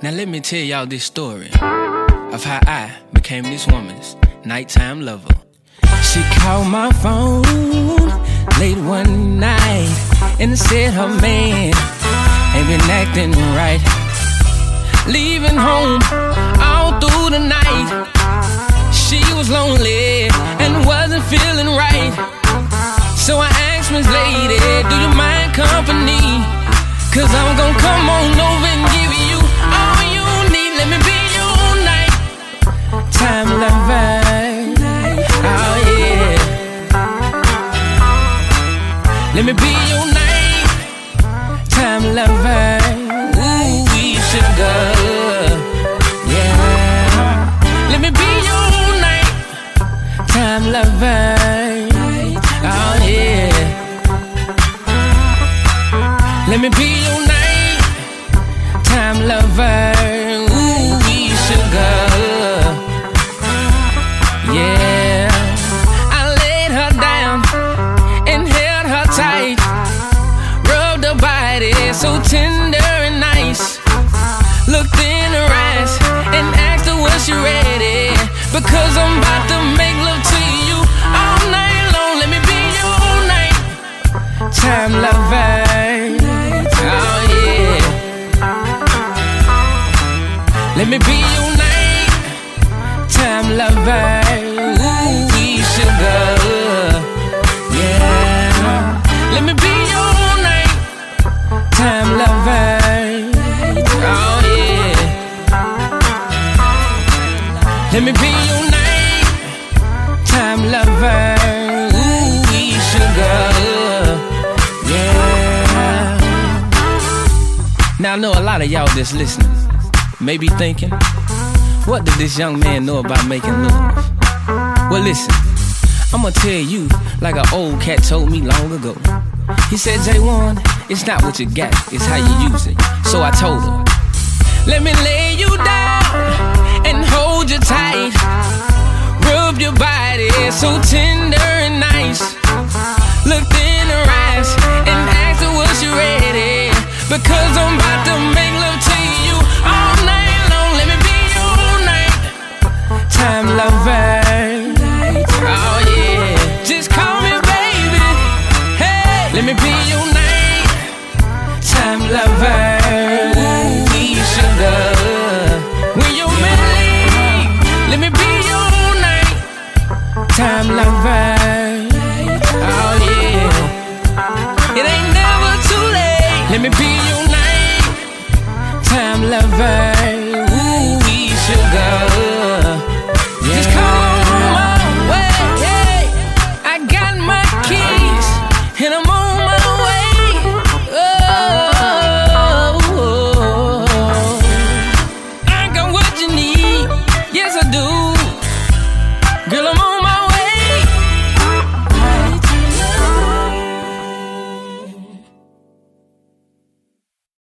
Now let me tell y'all this story of how I became this woman's nighttime lover. She called my phone late one night and said her man ain't been acting right. Leaving home all through the night. She was lonely and wasn't feeling right. So I asked Miss Lady, do you mind company? Cause I'm gonna come on over and give you me be your night. Time lover. Ooh, we sugar. Yeah. Let me be your night. Time lover. Oh yeah. Let me be your night time lover. So tender and nice. Looked in her eyes and asked her was she ready. Because I'm about to make love to you all night long. Let me be your night time lover. Oh yeah. Let me be your night time lover. Let me be your night time lover. Ooh, we sugar. Yeah. Now I know a lot of y'all that's listening may be thinking, what did this young man know about making love? Well, listen, I'm gonna tell you like an old cat told me long ago. He said, Jwonn, it's not what you got, it's how you use it. So I told him, let me lay you down so tender and nice. Looked in her eyes and asked her was she ready. Because I'm about to make love to you all night long. Let me be your night time lover. Oh yeah, just call me baby. Hey, let me be your night time lover. Time lover. Oh yeah, it ain't never too late. Let me be your night time lover.